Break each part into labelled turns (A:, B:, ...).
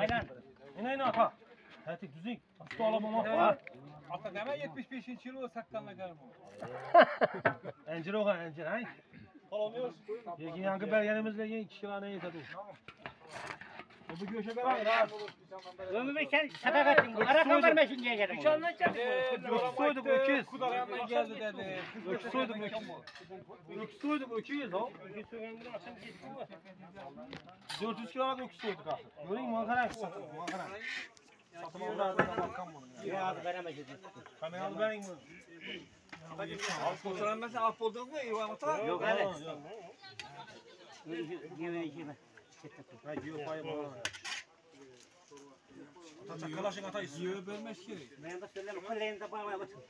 A: aylan
B: inayni opa tatik
C: tuzing usta olamomoqqa ota nima yetmish beshinchi
B: yil sakkanlagan anjir o'g'il anjir ay. Lekin yangi berganimiz lekin ikki kiloni yetadi bu
A: go'sha beramiz nima ekan sadaqating araq şimdiye geldim. Üç anlatacağım.
B: Öküz soyduk öküz.
C: Kudaryandan geldi dedi.
B: Öküz soyduk öküz. Öküz soyduk öküz ha. 400 kilo öküz soyduk ha. Göreyim mi Ankara? Ankara. Satın aldı bakan bunu.
A: Ya abi veremeyeceğiz.
B: Kameralı benim mi?
C: Fotoğraf mesela af buldun mu? İvan ata.
A: Yok evet. Yemeğe yeme.
B: Ha yiyor payı bana. Ata çakalaşın ata istiyor.
C: Yiyor vermez ki.
A: Ben de söyleyeyim. Kulleğinde bana bakın.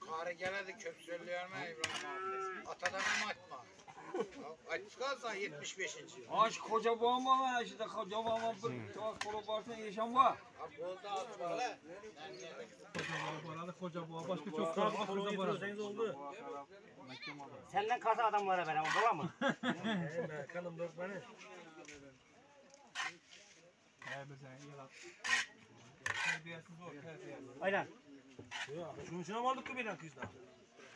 D: Karı geledi köp söylüyor mu İbrahim abi? Atadan ama atma. Açıklarsa 75.
C: Aş koca babam var. İşte koca babam bir tavak kolu varsın yaşam var.
D: Abi oldu atma lan.
C: Bana koca babam başka çok
B: Çok
C: var.
B: kolu yitirseniz oldu.
A: Senden kasa adam var ben ama bulamam.
B: Kanım dört beni.
A: Aylan.
B: Ya şunun içine mi aldık ki bir kızdan?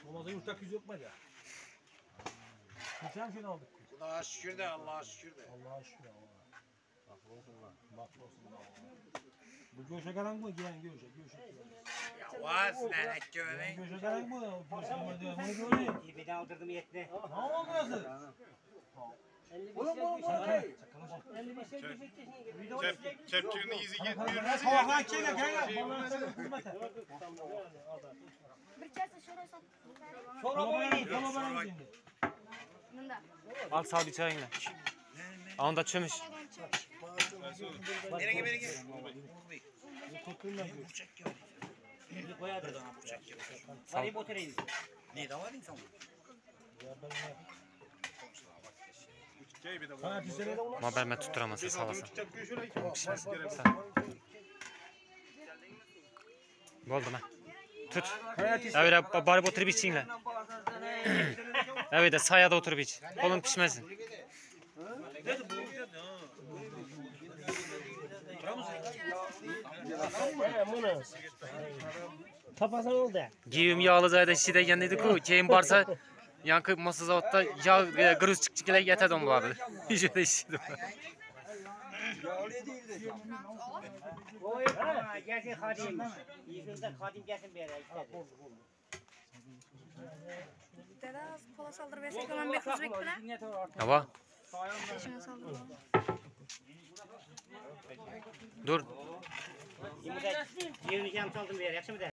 B: Olmazsa yurtta kız yok mu ya? Geçen sene aldık kız.
D: Allah'a şükür de Allah'a şükür de.
B: Allah'a şükür Allah'a. Bak olsun lan. Bak olsun lan. Bu göğüşe gelen mi? Giyen göğüşe. Göğüşe.
D: Ya vaz nenek
B: Giyen
D: göğne.
B: göğüşe gelen mi? Göğüşe mi diyor? Bunu göreyim.
A: Bir daha aldırdım yetine.
B: Ne oldu burası?
C: Oğlum oğlum
E: Tepkinin izi gitmiyor.
B: Kavaklar keyle keyle. Vallahi sen hizmete.
F: Bir kese şöyle sat.
B: Sonra bana Sonra bana gidin.
F: Bunda.
G: Al sağ bir çayını. Onda çömüş.
D: Nereye nereye?
A: Bir koyardı. Varayım oturayım.
D: Ne de var insan?
B: Sana tüsene de ulan.
G: Ama ben ben tutturamazsın salasın. Oldu mu? Tut. Evet bari oturup içsinler. Evet de sayada oturup iç. Kolun pişmesin.
A: Kapasan oldu.
G: Giyim yağlı zayda şide kendiydi ku. Keyin barsa yankı masa zavatta yağ çık ile yeter don vardı. Şöyle işidi.
A: Oy gelsin Kadim. Yüzünde Kadim gelsin bir
G: dur.
A: 20 cam saldım bir yere. Yakşı?